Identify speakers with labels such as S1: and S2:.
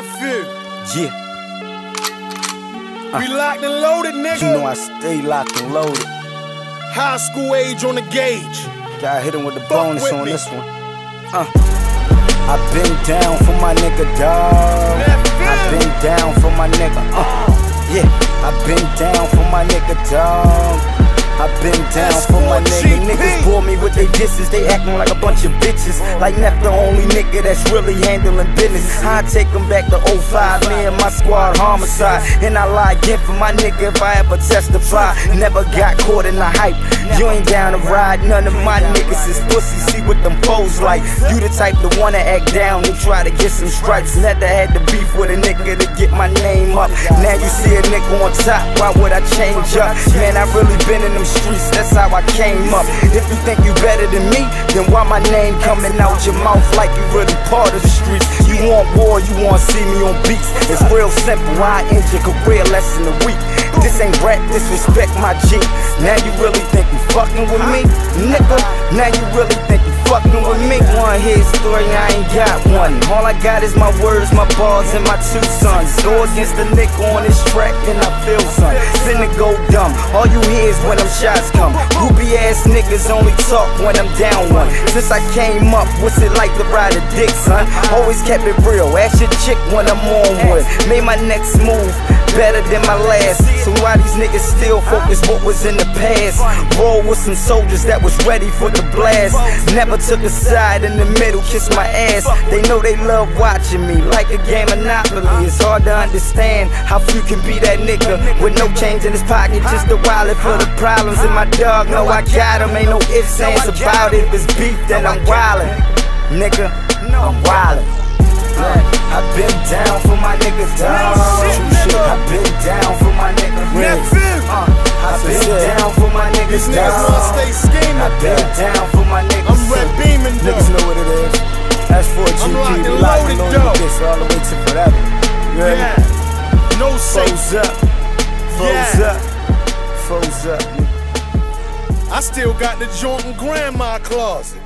S1: Nephew,
S2: Yeah,
S1: we locked and loaded, nigga.
S2: you know I stay locked and loaded.
S1: High school age on the gauge.
S2: Gotta hit him with the
S1: Fuck
S2: bonus
S1: with
S2: on
S1: me.
S2: this one. Uh. I've been down for my nigga, dog. I've been down for my nigga. Uh. Yeah, I've been down for my nigga, dog. I've been down for my nigga.
S1: S4GP.
S2: Niggas bore me with they acting like a bunch of bitches. Like Neff, the only nigga that's really handling business. I take them back to 05. Me and my squad homicide. And I lie again for my nigga if I ever testify. Never got caught in the hype. You ain't down to ride. None of my niggas is pussy. See what them foes like. You the type to wanna act down and try to get some stripes. Never had to beef with a nigga to get my name up. Now you see a nigga on top. Why would I change up? Man, I really been in them streets. That's how I came up. If you think you better than me, then why my name coming out your mouth like you really part of the streets? You want war, you want to see me on beats. It's real simple. I end your career less than a week. This ain't rap, disrespect my G. Now you really think you fucking with me, nigga? Now you really think you fucking with me? One hit story, I ain't got one. All I got is my words, my bars, and my two sons. Go against the nigga on this track, then I feel son. Finna go dumb. All you hear is when them shots come. Groupie ass niggas only talk when I'm down one. Since I came up, what's it like to ride a dick, son? Always kept it real. Ask your chick when I'm on one. Made my next move better than my last. So why these niggas still focus what was in the past? Roll with some soldiers that was ready for the blast. Never took a side in the middle, kiss my ass. They know they love watching me like a game of Monopoly. It's hard to understand how few can be that nigga with no change in his pocket, just a wallet for the problems. And my dog know I got him, ain't no ifs, ands about it. If it's beef, then I'm wildin'. Nigga, I'm wildin'. I've been down for my niggas, dog. I've been down for my niggas. Uh, I've been down for my niggas,
S1: These niggas wanna
S2: dog.
S1: And
S2: locked
S1: loaded,
S2: and loaded
S1: though.
S2: with this all the way to forever. You heard me?
S1: Yeah. No.
S2: Foes up. Foes
S1: Yeah.
S2: up. Foes up.
S1: I still got the joint in grandma closet.